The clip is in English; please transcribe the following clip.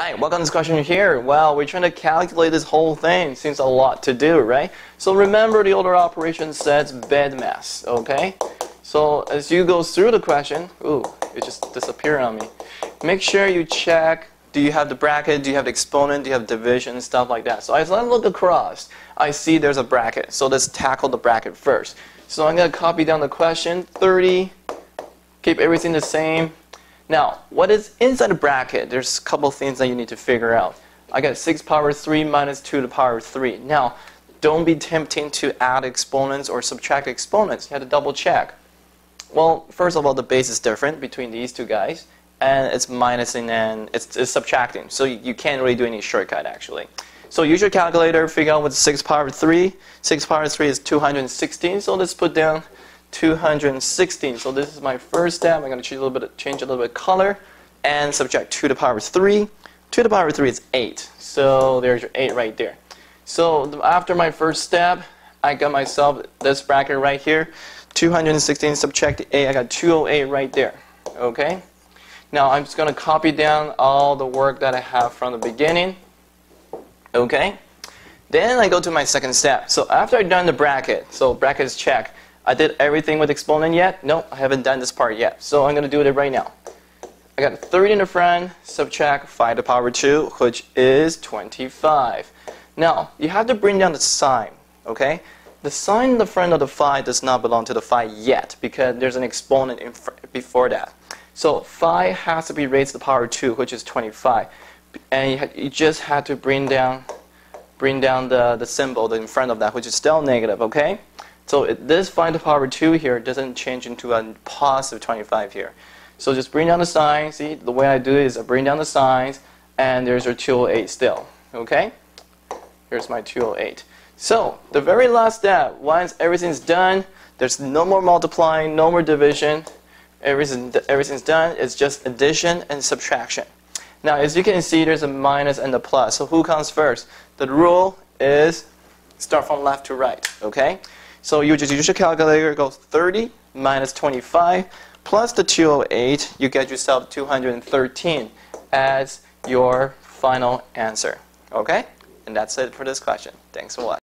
Hi, welcome to this question here. Well, we're trying to calculate this whole thing. Seems a lot to do, right? So remember the order operation sets BEDMAS, okay? So as you go through the question, ooh, it just disappeared on me. Make sure you check, do you have the bracket, do you have the exponent, do you have division, stuff like that. So as I look across, I see there's a bracket. So let's tackle the bracket first. So I'm going to copy down the question, 30, keep everything the same, now, what is inside the bracket? There's a couple things that you need to figure out. I got 6 power 3 minus 2 to the power 3. Now, don't be tempting to add exponents or subtract exponents. You have to double check. Well, first of all, the base is different between these two guys, and it's minusing and it's, it's subtracting. So you, you, can't really do any shortcut, actually. So use your calculator, figure out what's 6 power 3. 6 power 3 is 216, so let's put down 216. So this is my first step. I'm going to change a little bit, change a little bit color, and subtract 2 to the power of 3. 2 to the power of 3 is 8. So there's your 8 right there. So after my first step, I got myself this bracket right here. 216 subtract 8, I got 208 right there. Okay? Now I'm just going to copy down all the work that I have from the beginning. Okay? Then I go to my second step. So after I've done the bracket, so bracket is checked, I did everything with exponent yet? No, I haven't done this part yet. So I'm going to do it right now. I got 30 in the front, subtract 5 to the power 2, which is 25. Now, you have to bring down the sign, okay? The sign in the front of the 5 does not belong to the 5 yet because there's an exponent before that. So 5 has to be raised to the power 2, which is 25. And you, you just have to bring down, bring down the, the symbol in front of that, which is still negative, okay? So it, this 5 to the power 2 here doesn't change into a positive 25 here. So just bring down the sign. See, the way I do it is I bring down the signs, and there's our 208 still. Okay? Here's my 208. So the very last step, once everything's done, there's no more multiplying, no more division. Everything, everything's done. It's just addition and subtraction. Now, as you can see, there's a minus and a plus. So who comes first? The rule is start from left to right. Okay? So you just use your calculator, go 30 minus 25 plus the 208, you get yourself 213 as your final answer. Okay? And that's it for this question. Thanks for watching.